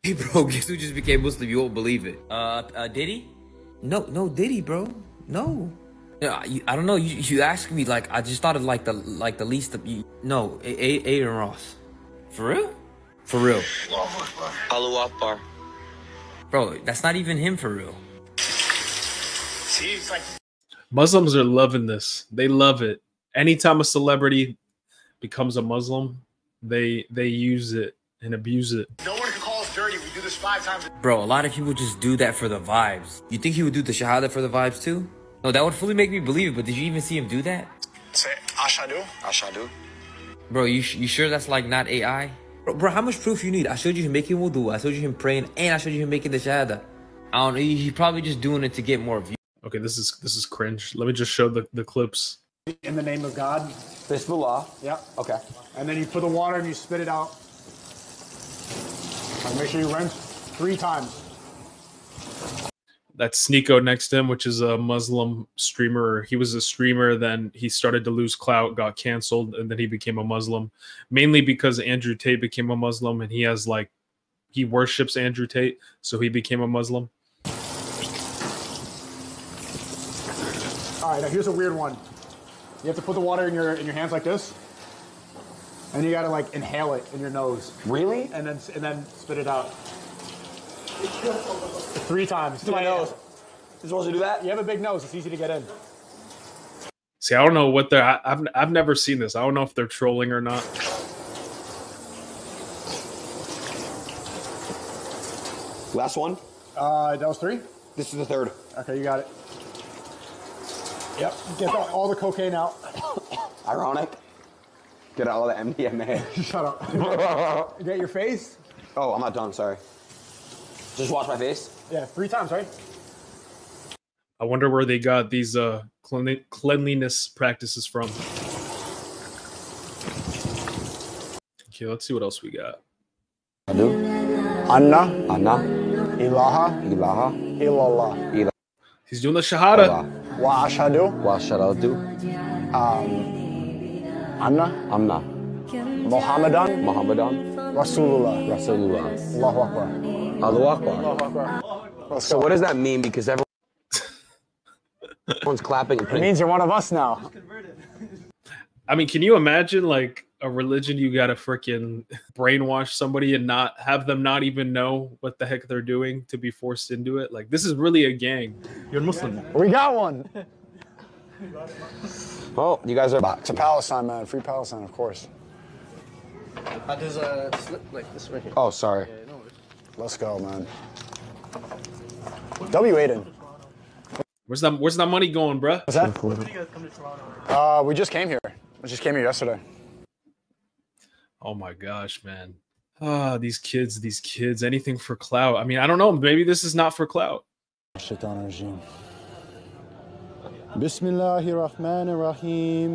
Hey, bro, guess who just became Muslim? You won't believe it. Uh, uh, did he? No, no, did he, bro? No. Yeah, you, I don't know. You, you asked me like I just thought of like the like the least of you. No, A- A- Adin Ross. For real? For real, Allahu Akbar. bro. That's not even him for real. Muslims are loving this. They love it. Anytime a celebrity becomes a Muslim, they they use it and abuse it. No one can call us dirty. We do this five times. Bro, a lot of people just do that for the vibes. You think he would do the shahada for the vibes too? No, that would fully make me believe it. But did you even see him do that, Say ashadu. Ashadu. bro? You you sure that's like not AI? Bro, bro, how much proof you need? I showed you him making wudu. I showed you him praying, and I showed you him making the shahada. I don't know. He, he probably just doing it to get more views. Okay, this is this is cringe. Let me just show the, the clips. In the name of God. Bismillah. Yeah. Okay. And then you put the water and you spit it out. And make sure you rinse three times. That's Sneako next to him, which is a Muslim streamer. He was a streamer, then he started to lose clout, got canceled, and then he became a Muslim. Mainly because Andrew Tate became a Muslim and he has like he worships Andrew Tate, so he became a Muslim. All right. Now here's a weird one. You have to put the water in your in your hands like this, and you gotta like inhale it in your nose, Really? and then and then spit it out. Three times. To my Yeah, yeah. nose. You're supposed to do that? You have a big nose. It's easy to get in. See, I don't know what they're. I, I've I've never seen this. I don't know if they're trolling or not. Last one. Uh, that was three. This is the third. Okay, you got it. Yep. Get the, all the cocaine out. Ironic. Get out all the MDMA. Shut up. Get your face. oh, I'm not done. Sorry. Just wash my face. Yeah, three times, right? I wonder where they got these uh cleanli- cleanliness practices from. Okay, let's see what else we got. Adu. Anna, Anna. ilaha, Ilaha. Ilallah. Ila. He's doing the shahada. Allah. Wa ashadu, Wa sharadu. Anna, Amna. Muhammadan, Muhammadan. Rasulullah. Rasulullah. Allahu Akbar. Allahu Akbar. Allahu Akbar. Let's So go. what does that mean? Because everyone- everyone's clapping and It means you're one of us now. I mean, can you imagine like a religion you gotta freaking brainwash somebody and not have them not even know what the heck they're doing to be forced into it? Like this is really a gang. You're Muslim. We got one. Well, you guys are back to Palestine, man. Free Palestine, of course. Uh, there's a slip like this right here. Oh, sorry. Let's go, man. W. Adin. Where's that? Where's that money going, bruh? What's that? When did you guys come to Toronto? Uh, we just came here. We just came here yesterday. Oh my gosh, man. Ah, oh, these kids, these kids, anything for clout. I mean, I don't know. Maybe this is not for clout. Shit down regime. الله الرحمن الرحيم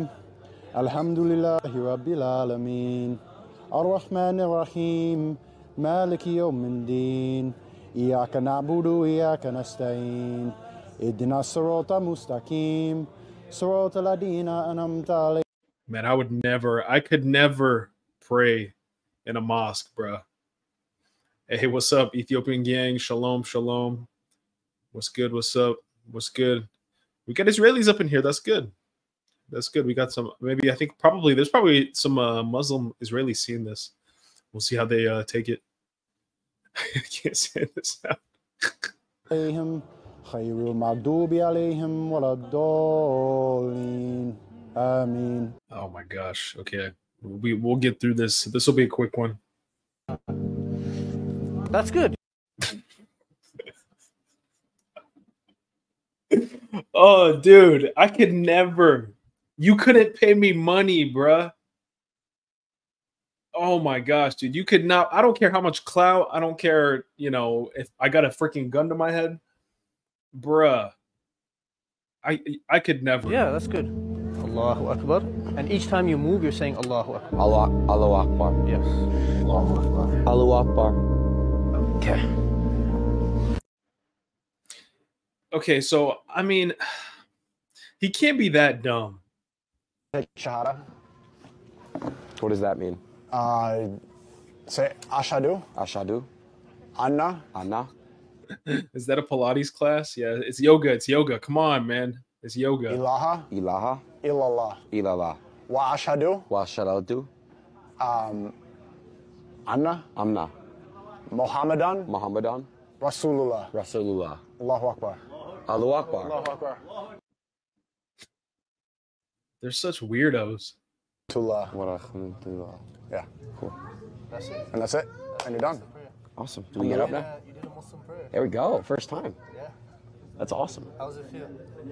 الحمد لله رب العالمين الرحمن الرحيم مالك يوم الدين إياك نعبد وإياك نستعين اهدنا الصراط المستقيم صراط الذين أنعمت عليهم Man, I would never, I could never pray in a mosque, bruh. Hey, what's up, Ethiopian gang? Shalom, shalom. What's good? What's up? What's good? we got Israelis up in here. That's good. That's good. We got some. Maybe I think probably there's probably some uh, Muslim Israelis seeing this. We'll see how they uh, take it. I can't say this out. oh my gosh. Okay. We we'll get through this. This will be a quick one. That's good. Oh, dude, I could never. You couldn't pay me money, bruh. Oh my gosh, dude, you could not. I don't care how much clout. I don't care, you know, if I got a freaking gun to my head, bruh. I I could never. Yeah, that's good. Allahu Akbar. And each time you move, you're saying Allahu Akbar. Allah, Allahu Akbar. Yes. Allahu Akbar. Okay. Okay, so I mean, he can't be that dumb. Take Shahada. What does that mean? Uh, say Ashadu, Ashadu. Anna. Anna. Is that a Pilates class? Yeah, it's yoga. It's yoga. Come on, man. It's yoga. Ilaha. Ilaha. Illallah. Ilala. Wa ashhadu. Wa shalatu. Um, Anna. Amna. Mohammedan. Muhammadan. Rasulullah. Rasulullah. Allahu Akbar. Allahu Akbar. Allahu Akbar. They're such weirdos. Tullah. Wa. Yeah. Cool. That's it. And that's it. And you're done. Awesome. Do we get up now? You did a Muslim. There we go. First time. Yeah. That's awesome. How does it feel?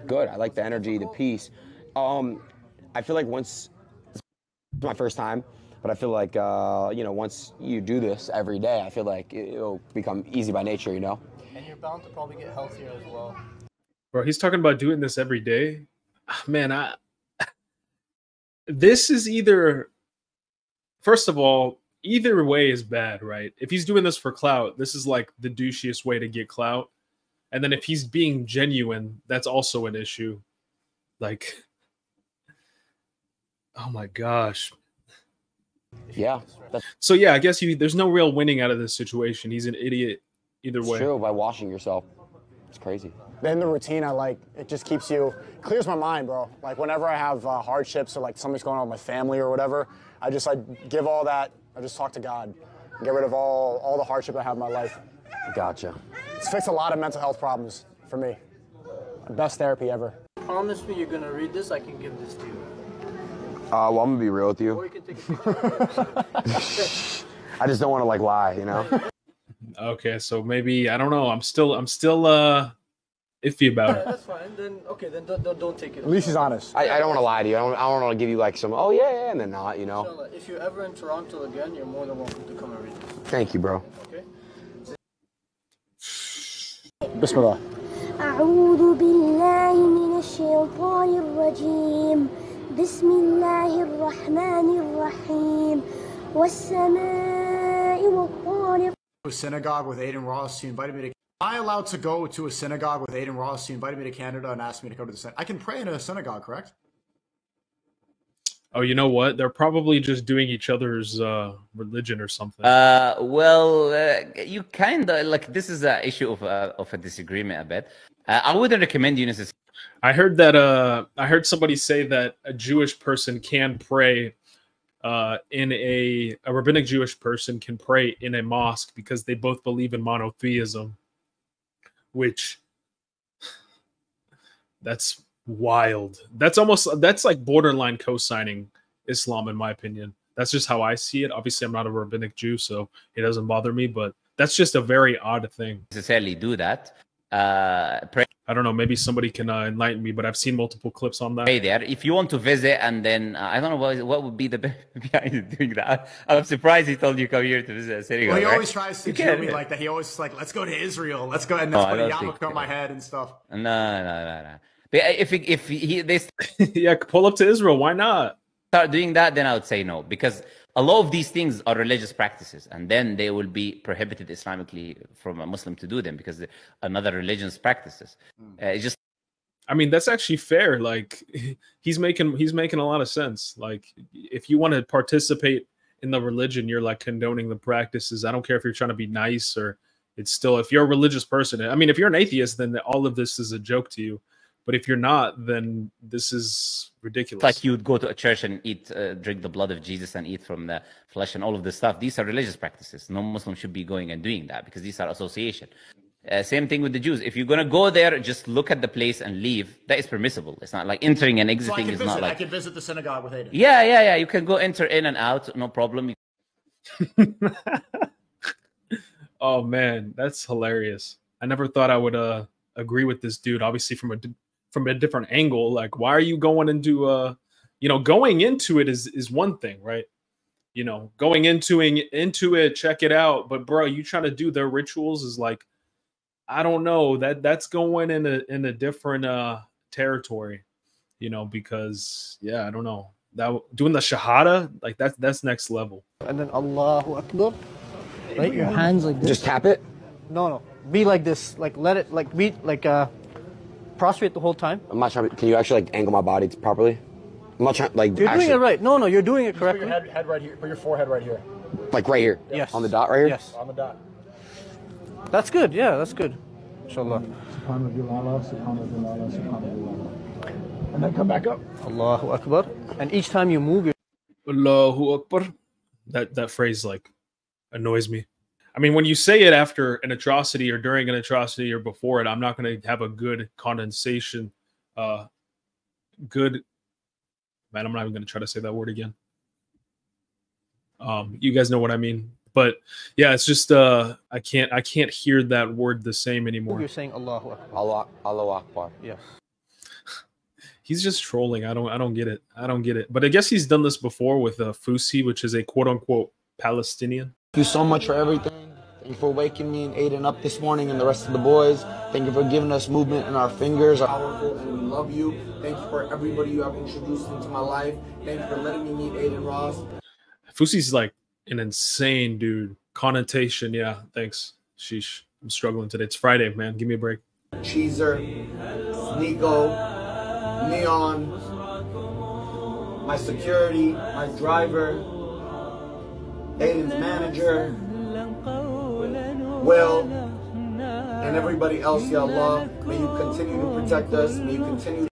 Good. I like the energy, the peace. Um, I feel like once it's my first time, but I feel like uh, you know once you do this every day, I feel like it- it'll become easy by nature. You know. And you're bound to probably get healthier as well. Bro, he's talking about doing this every day. Ah, Man, I this is either first of all, either way is bad, right? If he's doing this for clout, this is like the douchiest way to get clout. And then if he's being genuine, that's also an issue. Like Oh my gosh. Yeah, So yeah, I guess you there's no real winning out of this situation. He's an idiot either way. true. By washing yourself, it's crazy. Then the routine I like, it just keeps you, clears my mind, bro. Like whenever I have uh, hardships or like something's going on with my family or whatever, I just like give all that, I just talk to God, get rid of all, all the hardship I have in my life. Gotcha. It's fixed a lot of mental health problems for me. Best therapy ever. Promise me you're gonna read this. I can give this to you, Uh, well, I'm gonna be real with or you. you can take a picture. I just don't want to like lie. You know. Okay, so maybe I don't know. I'm still I'm still uh iffy about Yeah, it. that's fine. Then okay, then don't, don't, don't take it. At least he's honest. I, I don't want to lie to you. I don't. I don't want to give you like some. Oh yeah, yeah, and then not. You know. Inshallah, If you're ever in Toronto again, you're more than welcome to come and read this. Thank you, bro. Okay. Bismillah. أعوذ بالله من الشيطان الرجيم بسم الله الرحمن الرحيم والسماء والطارق To a synagogue with Adin Ross. He invited me to. Am I allowed to go to a synagogue with Adin Ross? He invited me to Canada and asked me to go to the synagogue. I can pray in a synagogue, correct? Oh, you know what? They're probably just doing each other's uh religion or something. Uh, well, uh, you kind of like this is an issue of a, of a disagreement a bit. Uh, I wouldn't recommend you necessarily. I heard that uh I heard somebody say that a Jewish person can pray uh in a a rabbinic Jewish person can pray in a mosque because they both believe in monotheism which that's wild. That's almost that's like borderline co-signing Islam in my opinion. That's just how I see it. Obviously I'm not a rabbinic Jew so it doesn't bother me but that's just a very odd thing. necessarily do that. Uh, pray I don't know, maybe somebody can uh, enlighten me but I've seen multiple clips on that. Hey there. If you want to visit, and then uh, I don't know what what would be the be- behind doing that. I'm surprised he told you come here to visit a synagogue. Well, he right? always tries to You show can. me like that. He always like, let's go to Israel. Let's go, and Oh, let's I put a don't think yarmulke on my so. head and stuff. No, no, no, no. But if he, if he they yeah, pull up to Israel. Why not? start doing that, then I would say no, because a lot of these things are religious practices, and then they will be prohibited Islamically from a Muslim to do them because another religion's practices. Uh, it's just I mean, that's actually fair. Like, he's making he's making a lot of sense. Like, if you want to participate in the religion, you're like condoning the practices. I don't care if you're trying to be nice or it's still if you're a religious person. I mean, if you're an atheist, then all of this is a joke to you. But if you're not, then this is ridiculous. It's like you would go to a church and eat, uh, drink the blood of Jesus and eat from the flesh and all of this stuff. These are religious practices. No Muslim should be going and doing that because these are association. Uh, same thing with the Jews. If you're gonna go there, just look at the place and leave. That is permissible. It's not like entering and exiting can is visit. not I can visit the synagogue with Adin. Yeah, yeah, yeah. You can go enter in and out, no problem. oh man, that's hilarious. I never thought I would uh agree with this dude. Obviously, from a di- from a different angle. Like, why are you going into a, you know, going into it is is one thing, right? You know, going into it, into it, check it out. But bro, you trying to do their rituals is like, I don't know that that's going in a in a different uh territory, you know, because yeah, I don't know that doing the shahada like that's that's next level. And then Allahu Akbar. Right, your hands like this. Just tap it. no, no. Be like this. Like let it. Like be like uh, prostrate the whole time. I'm not trying. To, can you actually like angle my body properly? I'm not trying. Like You're actually, doing it right. No, no, you're doing it Put correctly. your head, head right here. Put your forehead right here. Like right here. Yes. On the dot right here. Yes. On the dot. That's good. Yeah, that's good. Inshallah. And then come back up. Allahu Akbar. And each time you move, you're Allahu Akbar. That that phrase like annoys me. I mean, when you say it after an atrocity or during an atrocity or before it, I'm not going to have a good condensation. Uh, good. Man, I'm not even going to try to say that word again. Um, you guys know what I mean. But yeah, it's just uh, I can't I can't hear that word the same anymore. you're saying Allahu Akbar. Allah, Allahu Akbar. Yes. He's just trolling. I don't I don't get it. I don't get it. But I guess he's done this before with uh, Fousey, which is a quote unquote Palestinian. Thank you so much for everything. Thank you for waking me and Adin up this morning and the rest of the boys. Thank you for giving us movement in our fingers. Powerful and we love you. Thank you for everybody you have introduced into my life. Thank you for letting me meet Adin Ross. Fousey's like an insane dude. Connotation, yeah. Thanks. Sheesh. I'm struggling today. It's Friday, man. Give me a break. Cheezer, Nico, Neon, my security, my driver, Adin's manager, Will, and everybody else, Ya Allah. May you continue to protect us. May you continue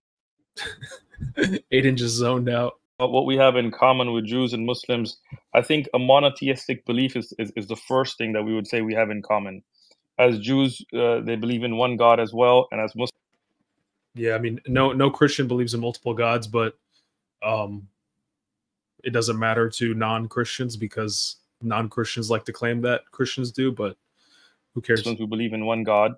Adin just zoned out. But what we have in common with Jews and Muslims, I think a monotheistic belief is, is, is the first thing that we would say we have in common. As Jews, uh, they believe in one God as well, and as Muslims, Yeah, I mean, no no Christian believes in multiple gods, but um it doesn't matter to non-Christians because non-Christians like to claim that Christians do, but who cares? we believe in one God.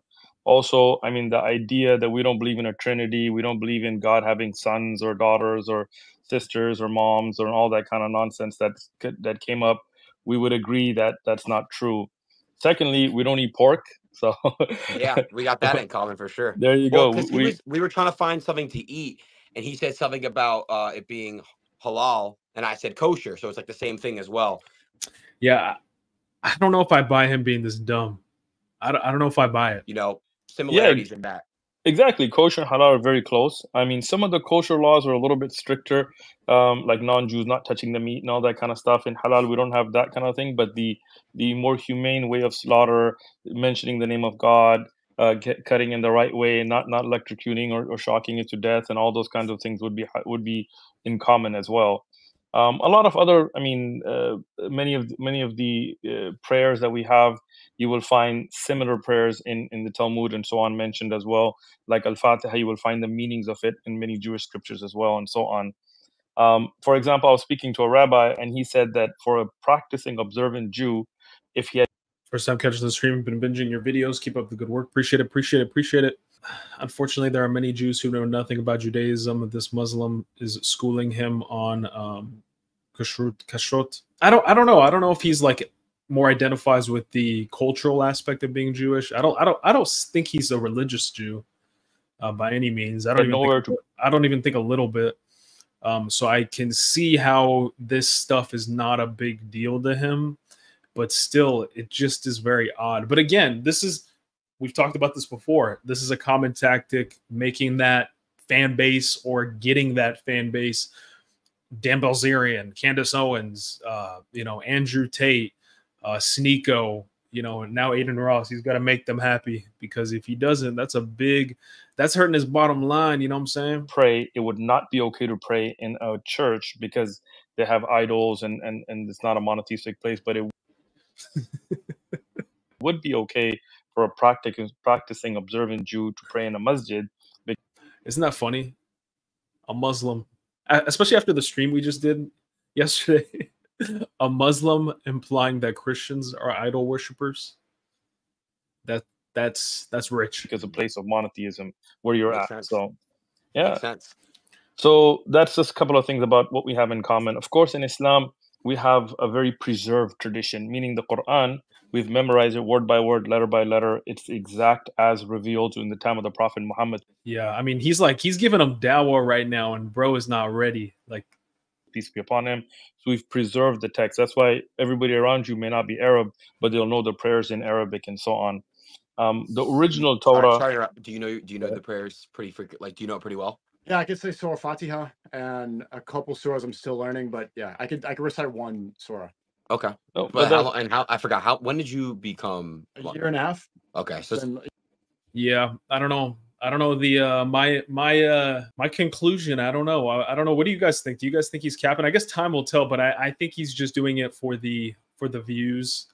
Also, I mean, the idea that we don't believe in a Trinity, we don't believe in God having sons or daughters or sisters or moms or all that kind of nonsense that that came up, we would agree that that's not true. Secondly, we don't eat pork, so yeah, we got that in common for sure. There you Well, go. 'cause he We- was- we were trying to find something to eat, and he said something about uh, it being halal, and I said kosher, so it's like the same thing as well. Yeah, I I don't know if I buy him being this dumb. I don't, I don't know if I buy it. You know, similarities in that. Exactly. Kosher and halal are very close. I mean, some of the kosher laws are a little bit stricter, um, like non-Jews not touching the meat and all that kind of stuff. In halal, we don't have that kind of thing. But the the more humane way of slaughter, mentioning the name of God, uh, get, cutting in the right way, not not electrocuting or, or shocking it to death, and all those kinds of things would be would be in common as well. Um, a lot of other, I mean, uh, many of many of the uh, prayers that we have, you will find similar prayers in in the Talmud and so on mentioned as well. Like Al Fatiha, you will find the meanings of it in many Jewish scriptures as well, and so on. Um, for example, I was speaking to a rabbi, and he said that for a practicing observant Jew, if he had First time catching the stream, been binging your videos. Keep up the good work. Appreciate it. Appreciate it. Appreciate it. Unfortunately, there are many Jews who know nothing about Judaism. This Muslim is schooling him on um, kashrut. Kashrut. I don't. I don't know. I don't know if he's like more identifies with the cultural aspect of being Jewish. I don't. I don't. I don't think he's a religious Jew uh, by any means. I don't even. Think, I don't even think a little bit. Um, so I can see how this stuff is not a big deal to him, but still, it just is very odd. But again, this is we've talked about this before. This is a common tactic, making that fan base or getting that fan base. Dan Bilzerian, Candace Owens, uh, you know, Andrew Tate, uh, Sneako, you know, and now Adin Ross. He's got to make them happy because if he doesn't, that's a big, that's hurting his bottom line. You know what I'm saying? pray, it would not be okay to pray in a church because they have idols and and, and it's not a monotheistic place. But it would be okay for a practicing practicing observant Jew to pray in a masjid. Isn't that funny? A Muslim, especially after the stream we just did yesterday, a Muslim implying that Christians are idol worshippers. That that's that's rich. Because a place of monotheism where you're Makes at. sense. So yeah. Makes sense. So that's just a couple of things about what we have in common. Of course, in Islam, we have a very preserved tradition, meaning the Quran, we've memorized it word by word, letter by letter. It's exact as revealed in the time of the Prophet Muhammad. Yeah, I mean, he's like he's giving them dawah right now, and bro is not ready. Like, peace be upon him. So we've preserved the text. That's why everybody around you may not be Arab, but they'll know the prayers in Arabic and so on. Um, the original Sorry, Torah. sorry. Do you know? Do you know the prayers pretty frequent? Like, do you know it pretty well? Yeah, I could say Surah Fatiha and a couple surahs I'm still learning, but yeah, I could I could recite one surah. Okay. No, but but how? And how? I forgot. How? When did you become? A year and a half. Okay, so Yeah, I don't know. I don't know the uh my my uh my conclusion. I don't know. I, I don't know. What do you guys think? Do you guys think he's capping? I guess time will tell, but I, I think he's just doing it for the for the views.